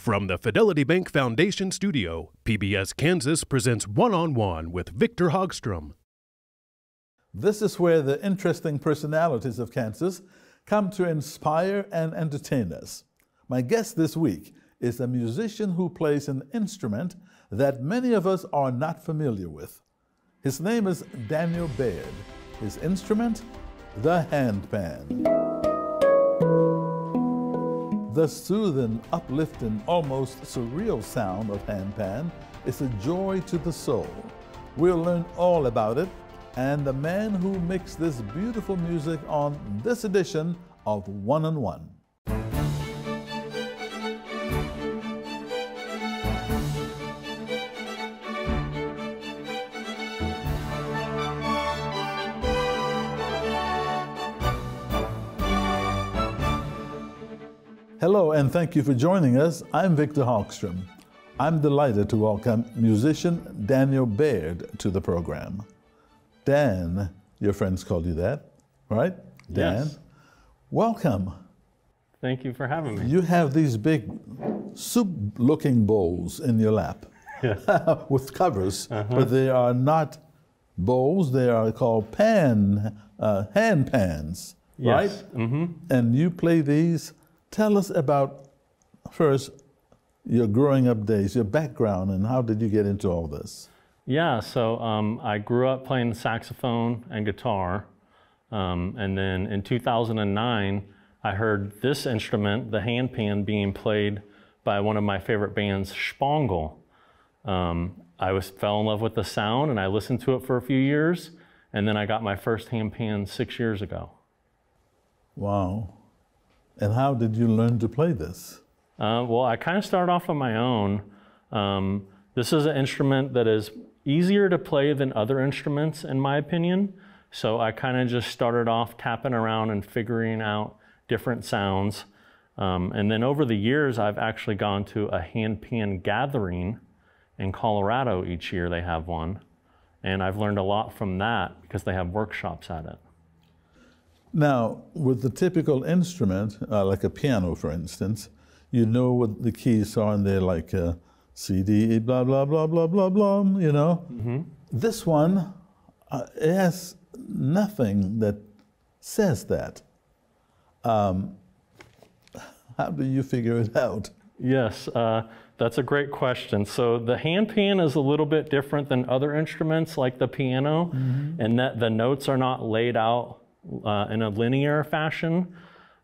From the Fidelity Bank Foundation studio, PBS Kansas presents One on One with Victor Hogstrom. This is where the interesting personalities of Kansas come to inspire and entertain us. My guest this week is a musician who plays an instrument that many of us are not familiar with. His name is Daniel Baird. His instrument, the handpan. The soothing, uplifting, almost surreal sound of handpan is a joy to the soul. We'll learn all about it and the man who mixed this beautiful music on this edition of One on One. Hello, and thank you for joining us. I'm Victor Hogstrom. I'm delighted to welcome musician Daniel Baird to the program. Dan, your friends call you that, right? Dan. Yes. Welcome. Thank you for having me. You have these big soup looking bowls in your lap yeah. with covers, but they are not bowls, they are called pan, uh, hand pans, right? Yes. Mm-hmm. And you play these. Tell us about first your growing up days, your background, and how did you get into all this? Yeah, so um, I grew up playing saxophone and guitar. Um, and then in 2009, I heard this instrument, the handpan, being played by one of my favorite bands, Spangle. Um, I was fell in love with the sound and I listened to it for a few years. And then I got my first handpan six years ago. Wow. And how did you learn to play this? Uh, well, I kind of started off on my own. Um, this is an instrument that is easier to play than other instruments, in my opinion. So I kind of just started off tapping around and figuring out different sounds. Um, and then over the years, I've actually gone to a handpan gathering in Colorado each year. They have one. And I've learned a lot from that because they have workshops at it. Now, with the typical instrument, uh, like a piano, for instance, you know what the keys are, and they're like uh, C, D, E, blah, blah, blah, blah, blah, blah, you know? This one uh, it has nothing that says that. Um, how do you figure it out? Yes, uh, that's a great question. So the handpan is a little bit different than other instruments like the piano, in that the notes are not laid out uh, in a linear fashion.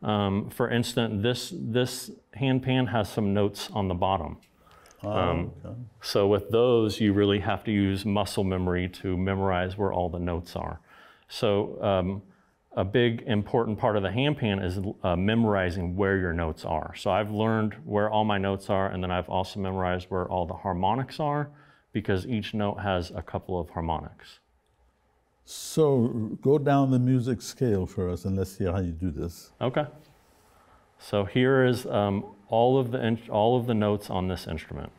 Um, for instance, this this handpan has some notes on the bottom. Um, okay. So with those, you really have to use muscle memory to memorize where all the notes are. So um, a big important part of the handpan is uh, memorizing where your notes are. So I've learned where all my notes are, and then I've also memorized where all the harmonics are, because each note has a couple of harmonics. So go down the music scale for us, and let's see how you do this. Okay. So here is um, all of the all of the notes on this instrument.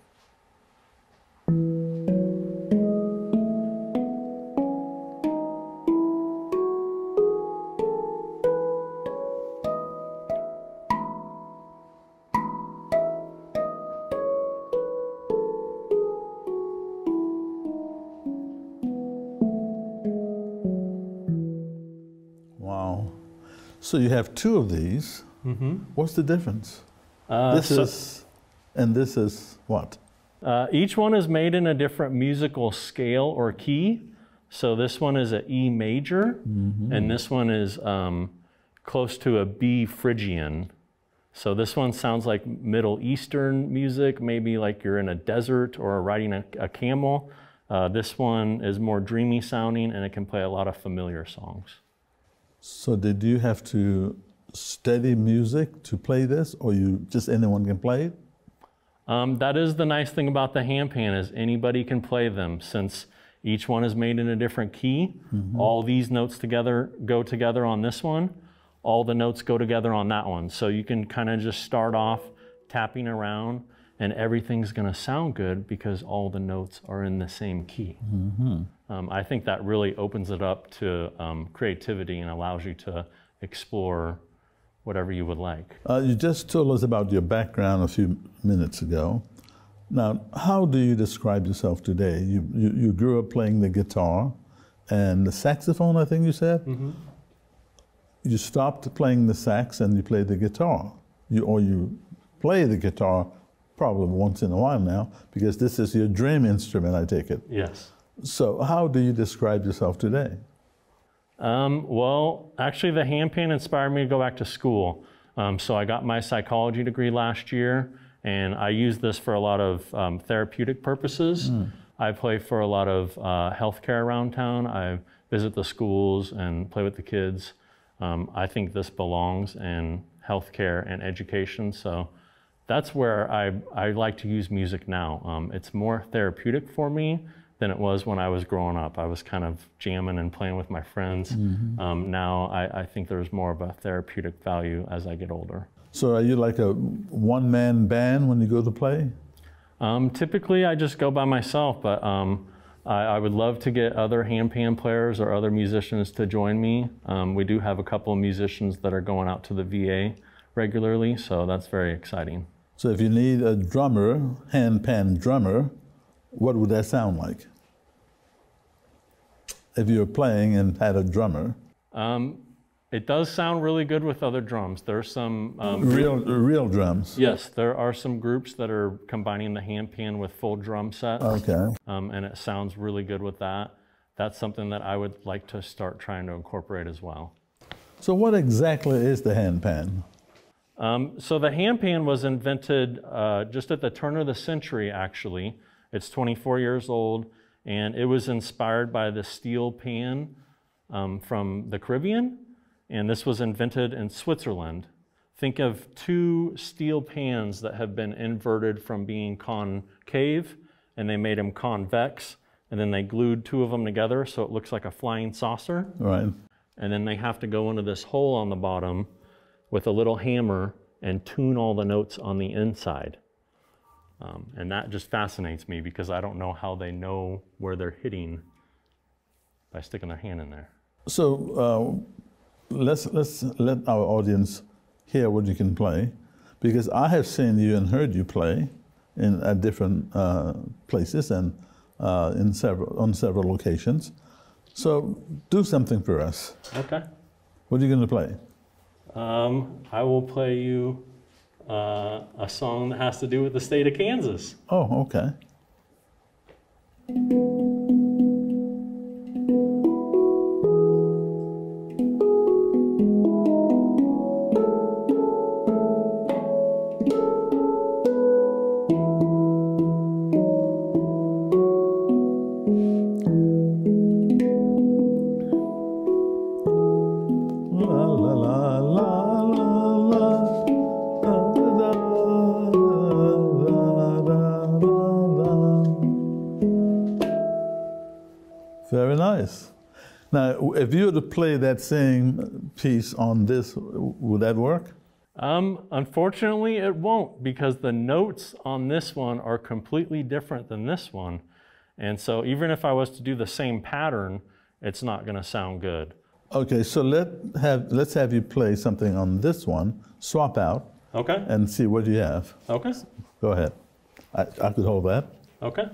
So you have two of these. What's the difference? Uh, this so- is, and this is what? Uh, each one is made in a different musical scale or key. So this one is a E major, and this one is um, close to a B Phrygian. So this one sounds like Middle Eastern music, maybe like you're in a desert or riding a, a camel. Uh, this one is more dreamy sounding, and it can play a lot of familiar songs. So did you have to study music to play this, or you just anyone can play it? Um, that is the nice thing about the handpan is anybody can play them since each one is made in a different key. All these notes together go together on this one. All the notes go together on that one. So you can kind of just start off tapping around and everything's going to sound good because all the notes are in the same key. Um, I think that really opens it up to um, creativity and allows you to explore whatever you would like. Uh, you just told us about your background a few minutes ago. Now, how do you describe yourself today? You, you, you grew up playing the guitar and the saxophone, I think you said? Mm-hmm. You stopped playing the sax and you played the guitar. You, or you play the guitar probably once in a while now because this is your dream instrument, I take it. Yes. So, how do you describe yourself today? Um, well, actually, the hand handpan inspired me to go back to school. Um, so, I got my psychology degree last year, and I use this for a lot of um, therapeutic purposes. Mm. I play for a lot of uh, healthcare around town. I visit the schools and play with the kids. Um, I think this belongs in healthcare and education. So, that's where I, I like to use music now. Um, it's more therapeutic for me than it was when I was growing up. I was kind of jamming and playing with my friends. Mm-hmm. Um, now I, I, think there's more of a therapeutic value as I get older. So are you like a one man band when you go to play? Um, typically I just go by myself, but um, I, I, would love to get other handpan players or other musicians to join me. Um, we do have a couple of musicians that are going out to the VA regularly, so that's very exciting. So if you need a drummer, handpan drummer, what would that sound like? If you were playing and had a drummer. Um, it does sound really good with other drums. There's some um, real real drums. Yes, there are some groups that are combining the handpan with full drum sets. Okay. Um, and it sounds really good with that. That's something that I would like to start trying to incorporate as well. So, what exactly is the handpan? Um, so the handpan was invented uh, just at the turn of the century, actually. It's 24 years old, and it was inspired by the steel pan um, from the Caribbean, and this was invented in Switzerland. Think of two steel pans that have been inverted from being concave, and they made them convex, and then they glued two of them together so it looks like a flying saucer. Right. And then they have to go into this hole on the bottom with a little hammer and tune all the notes on the inside. Um, and that just fascinates me because I don't know how they know where they're hitting by sticking their hand in there. So uh, let's, let's let our audience hear what you can play because I have seen you and heard you play in, at different uh, places and uh, in several, on several locations. So do something for us. Okay. What are you going to play? Um, I will play you uh, a song that has to do with the state of Kansas. Oh, okay. If you were to play that same piece on this, would that work? Um, unfortunately, it won't because the notes on this one are completely different than this one. And so even if I was to do the same pattern, it's not going to sound good. Okay, so let have let's have you play something on this one, swap out, okay, and see what you have. Okay, go ahead. I, I could hold that. Okay.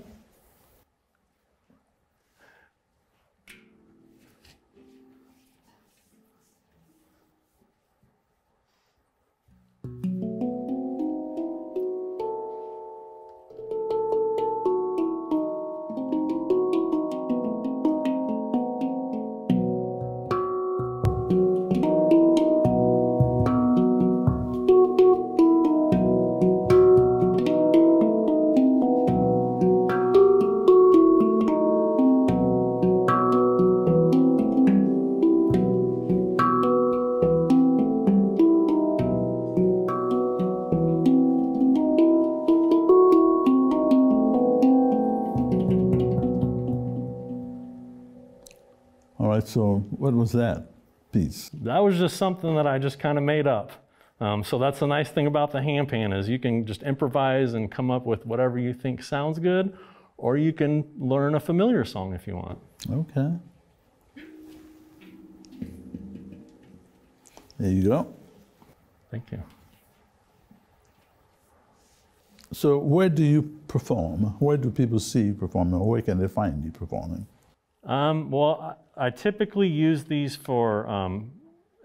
What was that piece? That was just something that I just kind of made up. Um, so that's the nice thing about the handpan is you can just improvise and come up with whatever you think sounds good, or you can learn a familiar song if you want. Okay. There you go. Thank you. So, where do you perform? Where do people see you performing? Or where can they find you performing? Um, well, I, typically use these for um,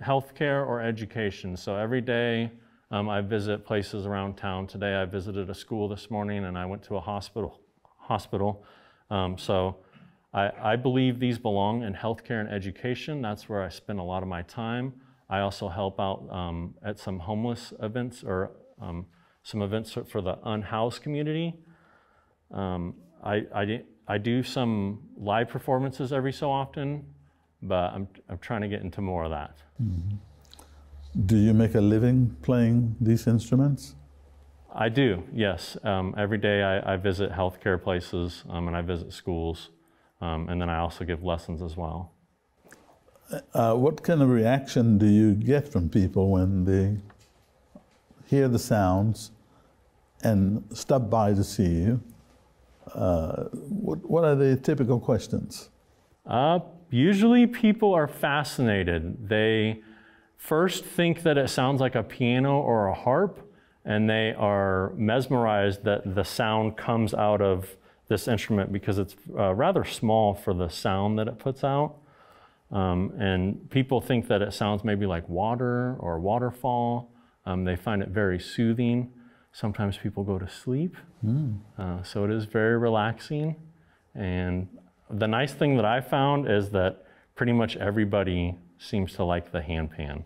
healthcare or education. So every day um, I visit places around town. Today I visited a school this morning and I went to a hospital. Hospital. Um, so I, I believe these belong in healthcare and education. That's where I spend a lot of my time. I also help out um, at some homeless events or um, some events for the unhoused community. Um, I, I, I do some live performances every so often, but I'm, I'm trying to get into more of that. Do you make a living playing these instruments? I do, yes. Um, every day I, I visit healthcare places um, and I visit schools, um, and then I also give lessons as well. Uh, what kind of reaction do you get from people when they hear the sounds and stop by to see you? Uh, what, what are the typical questions? Uh, usually people are fascinated. They first think that it sounds like a piano or a harp, and they are mesmerized that the sound comes out of this instrument because it's uh, rather small for the sound that it puts out. Um, and people think that it sounds maybe like water or waterfall. Um, they find it very soothing. Sometimes people go to sleep. Mm. Uh, so it is very relaxing. And the nice thing that I found is that pretty much everybody seems to like the handpan.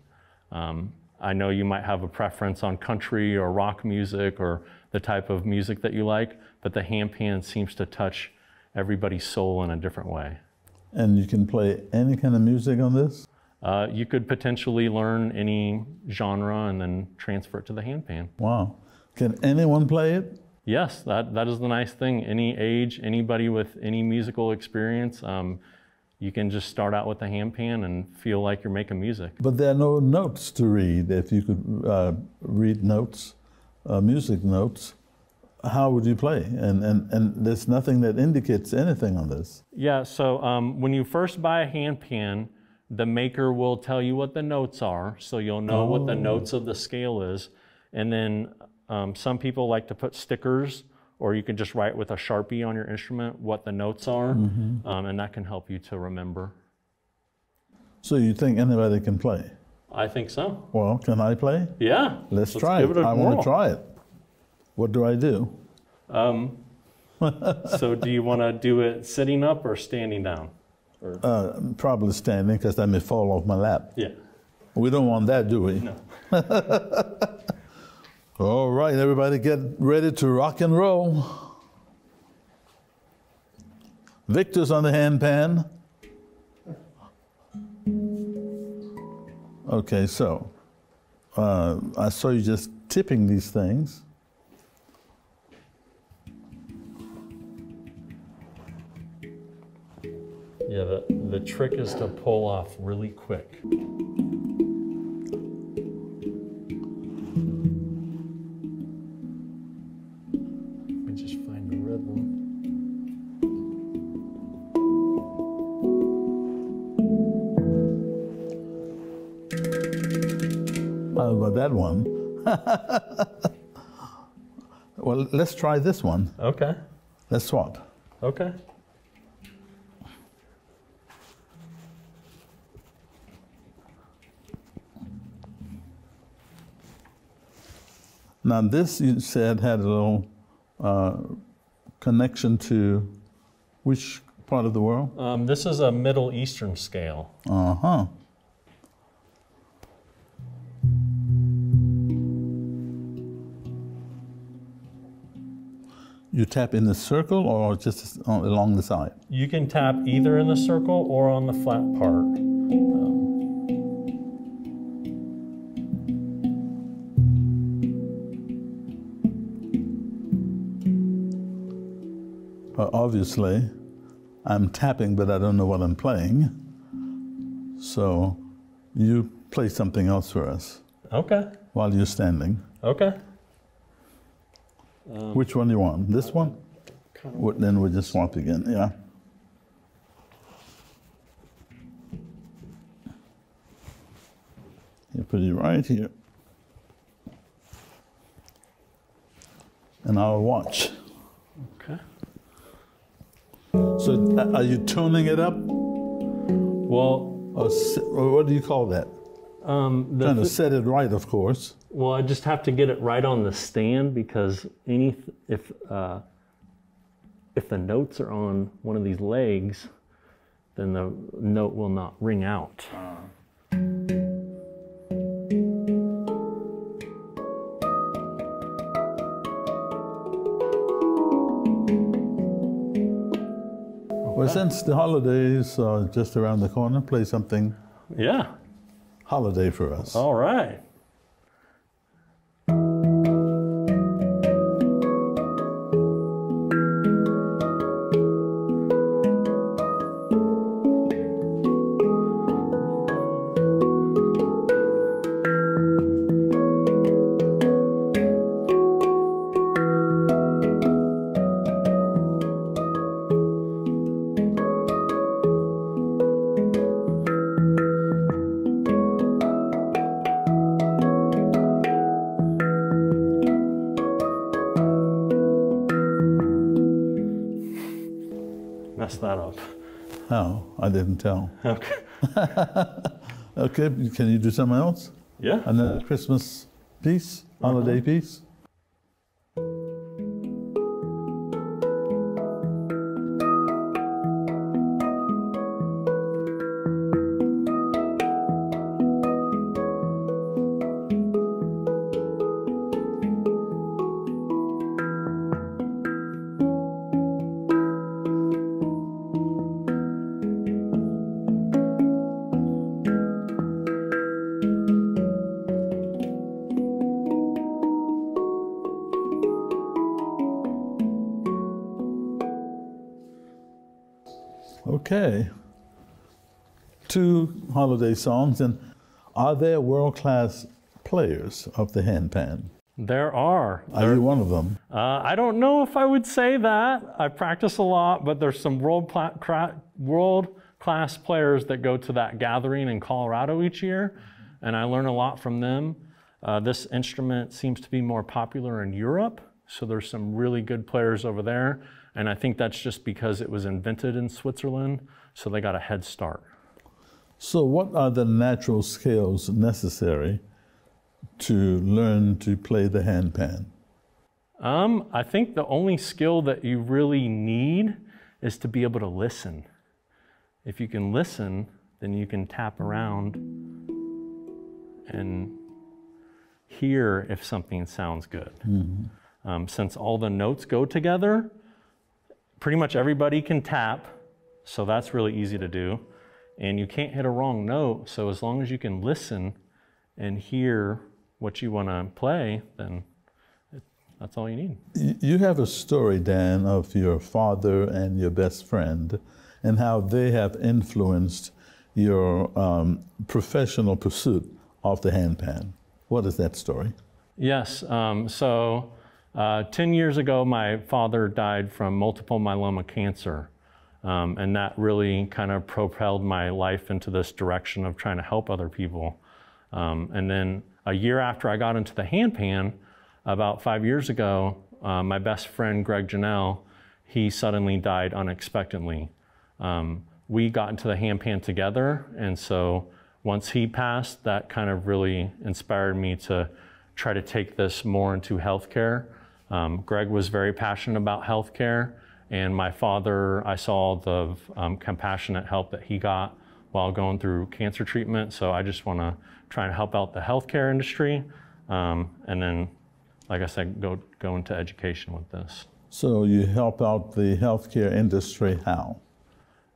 Um, I know you might have a preference on country or rock music or the type of music that you like, but the handpan seems to touch everybody's soul in a different way. And you can play any kind of music on this? Uh, you could potentially learn any genre and then transfer it to the handpan. Wow. Can anyone play it? Yes, that, that is the nice thing. Any age, anybody with any musical experience, um, you can just start out with the handpan and feel like you're making music. But there are no notes to read. If you could uh, read notes, uh, music notes, how would you play? And, and, and there's nothing that indicates anything on this. Yeah, so um, when you first buy a handpan, the maker will tell you what the notes are, so you'll know oh. what the oh. notes of the scale is. And then um, some people like to put stickers, or you can just write with a Sharpie on your instrument what the notes are, mm-hmm. um, and that can help you to remember. So you think anybody can play? I think so. Well, can I play? Yeah. Let's, Let's try it. it I want to try it. What do I do? Um, so do you want to do it sitting up or standing down? Or? Uh, probably standing because I may fall off my lap. Yeah. We don't want that, do we? No. All right, everybody get ready to rock and roll. Victor's on the handpan. Okay, so uh, I saw you just tipping these things. Yeah, the, the trick is to pull off really quick. That one? well, let's try this one. Okay. Let's swap. Okay. Now, this you said had a little uh, connection to which part of the world? Um, this is a Middle Eastern scale. Uh huh. You tap in the circle or just uh, along the side? You can tap either in the circle or on the flat part. obviously, I'm tapping, but I don't know what I'm playing. So you play something else for us. Okay. While you're standing. Okay. Um, Which one do you want? This one? Then we just swap again, yeah. You put it right here. And I'll watch. Okay. So uh, are you tuning it up? Well, or, or what do you call that? Um, the Trying to set it right, of course. well, I just have to get it right on the stand because any if uh, if the notes are on one of these legs, then the note will not ring out. Well, since the holidays are just around the corner, play something Yeah. Holiday for us. All right. That up. How? I didn't tell. Okay. Okay, can you do something else? Yeah. Another Christmas piece, holiday piece? Okay. Two holiday songs, and are there world class players of the handpan? There are. Are you one of them? Uh, I don't know if I would say that. I practice a lot, but there's some world world class players that go to that gathering in Colorado each year, and I learn a lot from them. Uh, this instrument seems to be more popular in Europe, so there's some really good players over there, and I think that's just because it was invented in Switzerland, so they got a head start. So, what are the natural skills necessary to learn to play the handpan? Um, I think the only skill that you really need is to be able to listen. If you can listen, then you can tap around and hear if something sounds good. Um, since all the notes go together, pretty much everybody can tap, so that's really easy to do. And you can't hit a wrong note, so as long as you can listen and hear what you want to play, then that's all you need. You have a story, Dan, of your father and your best friend and how they have influenced your um, professional pursuit of the handpan. What is that story? Yes. Um, so, uh, 10 years ago, my father died from multiple myeloma cancer. Um, and that really kind of propelled my life into this direction of trying to help other people. Um, and then a year after I got into the handpan, about five years ago, uh, my best friend Greg Janelle, he suddenly died unexpectedly. Um, we got into the handpan together, and so once he passed, that kind of really inspired me to try to take this more into healthcare. Um, Greg was very passionate about healthcare, and my father, I saw the um, compassionate help that he got while going through cancer treatment. So I just want to try and help out the healthcare industry, um, and then, like I said, go go into education with this. So, you help out the healthcare industry how?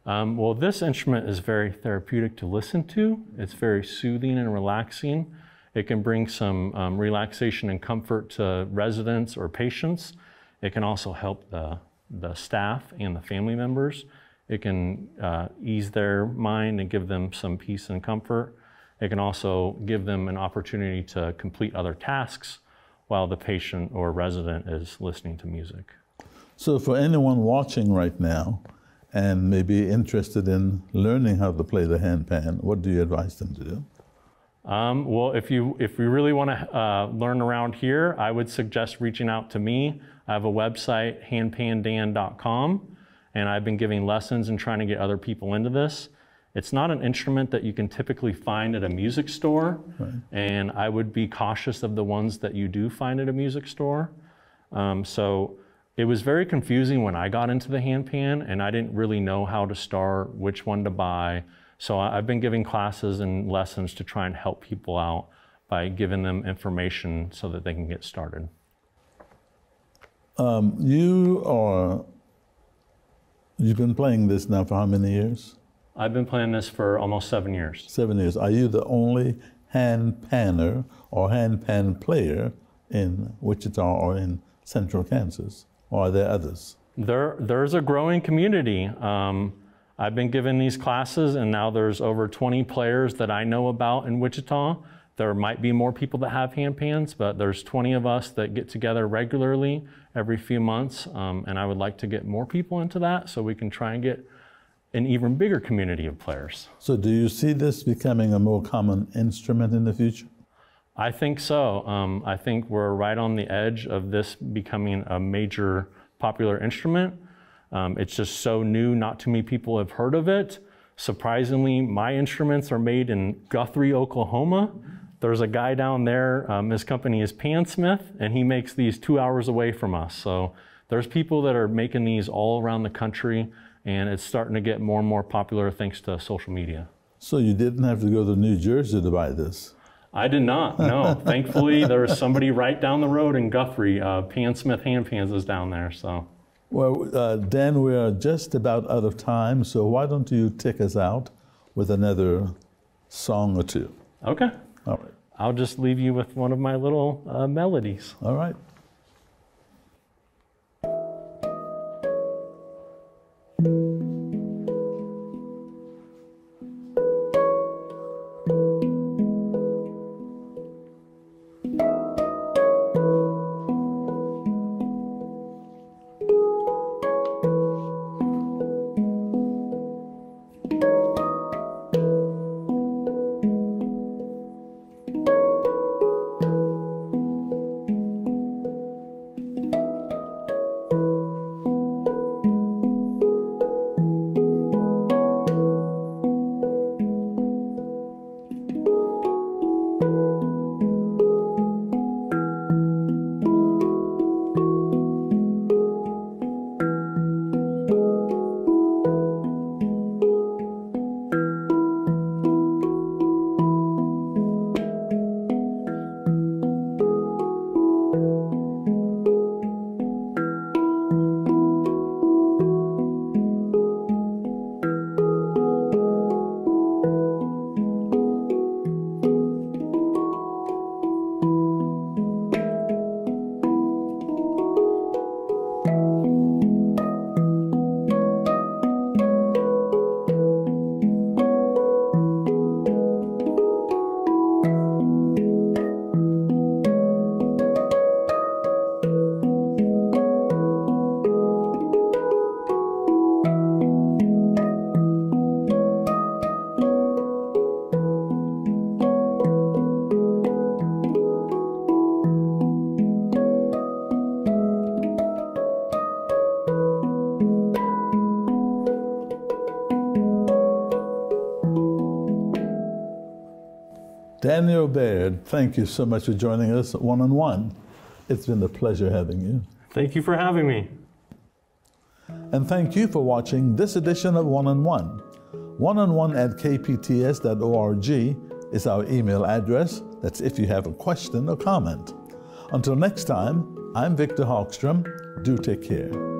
Um, well, this instrument is very therapeutic to listen to. It's very soothing and relaxing. It can bring some um, relaxation and comfort to residents or patients. It can also help the, the staff and the family members. It can uh, ease their mind and give them some peace and comfort. It can also give them an opportunity to complete other tasks while the patient or resident is listening to music. So, for anyone watching right now and maybe interested in learning how to play the handpan, what do you advise them to do? Um, well, if you if you really want to uh, learn around here, I would suggest reaching out to me. I have a website, handpandan.com, and I've been giving lessons and trying to get other people into this. It's not an instrument that you can typically find at a music store, right. and I would be cautious of the ones that you do find at a music store. Um, so it was very confusing when I got into the handpan, and I didn't really know how to start, which one to buy. So I've been giving classes and lessons to try and help people out by giving them information so that they can get started. Um, you are, you've been playing this now for how many years? I've been playing this for almost seven years. Seven years. Are you the only hand panner or hand pan player in Wichita or in central Kansas? Or are there others? There, there's a growing community. Um, I've been given these classes, and now there's over 20 players that I know about in Wichita. There might be more people that have hand pans, but there's 20 of us that get together regularly every few months, um, and I would like to get more people into that so we can try and get an even bigger community of players. So, do you see this becoming a more common instrument in the future? I think so. Um, I think we're right on the edge of this becoming a major popular instrument. Um, it's just so new, not too many people have heard of it. Surprisingly, my instruments are made in Guthrie, Oklahoma. There's a guy down there, um, his company is Pansmith, and he makes these two hours away from us. So there's people that are making these all around the country, and it's starting to get more and more popular thanks to social media. So you didn't have to go to New Jersey to buy this? I did not, no. Thankfully, there was somebody right down the road in Guthrie. Uh, Pansmith Hand Pans is down there, so. Well, uh, Dan, we are just about out of time, so why don't you take us out with another song or two? Okay. All right. I'll just leave you with one of my little uh, melodies. All right. Daniel Baird, thank you so much for joining us one on one. It's been a pleasure having you. Thank you for having me. And thank you for watching this edition of One on One. One on one at kpts.org is our email address. That's if you have a question or comment. Until next time, I'm Victor Hogstrom. Do take care.